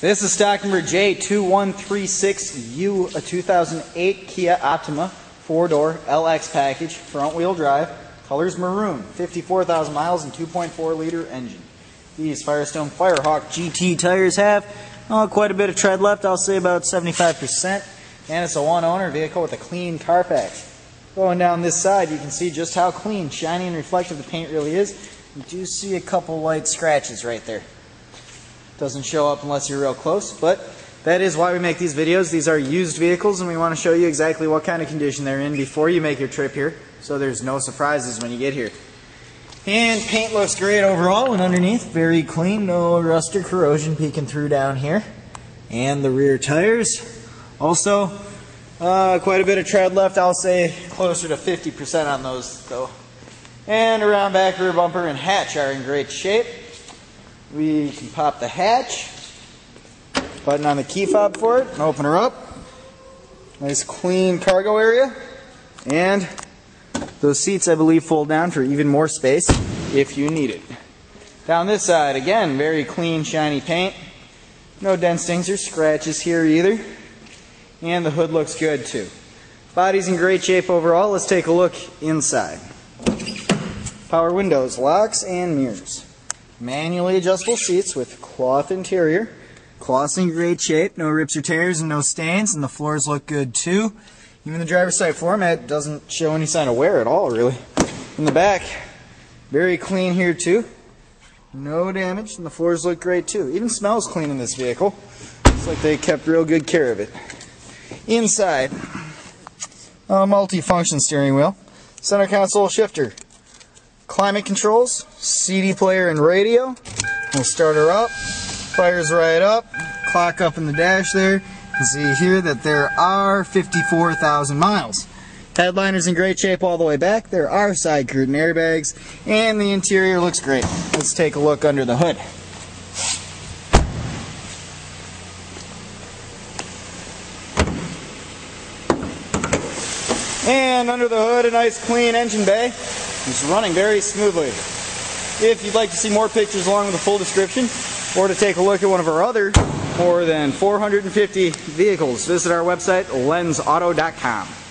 This is stock number J2136U, a 2008 Kia Optima, four-door LX package, front-wheel drive, colors maroon, 54,000 miles and 2.4 liter engine. These Firestone Firehawk GT tires have oh, quite a bit of tread left, I'll say about 75%, and it's a one-owner vehicle with a clean Carfax. Going down this side, you can see just how clean, shiny, and reflective the paint really is. You do see a couple light scratches right there. Doesn't show up unless you're real close, but that is why we make these videos. These are used vehicles, and we want to show you exactly what kind of condition they're in before you make your trip here, so there's no surprises when you get here. And paint looks great overall and underneath, very clean, no rust or corrosion peeking through down here. And the rear tires, also uh, quite a bit of tread left, I'll say closer to 50% on those though. And around back rear bumper and hatch are in great shape. We can pop the hatch, button on the key fob for it, and open her up. Nice clean cargo area. And those seats, I believe, fold down for even more space if you need it. Down this side, again, very clean, shiny paint. No dent stings or scratches here either. And the hood looks good too. Body's in great shape overall. Let's take a look inside. Power windows, locks, and mirrors. Manually adjustable seats with cloth interior. Cloth's in great shape, no rips or tears and no stains, and the floors look good too. Even the driver's side floor mat doesn't show any sign of wear at all, really. In the back, very clean here too. No damage, and the floors look great too. Even smells clean in this vehicle. Looks like they kept real good care of it. Inside, a multi-function steering wheel, center console shifter, climate controls, CD player and radio. We'll start her up, fires right up, clock up in the dash there. You can see here that there are 54,000 miles. Headliner's in great shape all the way back. There are side curtain airbags, and the interior looks great. Let's take a look under the hood. And under the hood, a nice clean engine bay. It's running very smoothly. If you'd like to see more pictures along with a full description, or to take a look at one of our other more than 450 vehicles, visit our website, lenzauto.com.